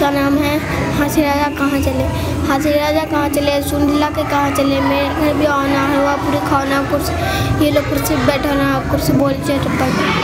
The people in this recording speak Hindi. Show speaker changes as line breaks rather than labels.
हूँ इसका नाम है? हाथी राजा कहाँ चले? हाथी राजा कहाँ चले? सुंडला के कहाँ चले? मेरे घर भी आना हुआ, पूरी खाना कुर्सी, ये लोग कुर्सी बैठाना कुर्सी बोल चट तो पर।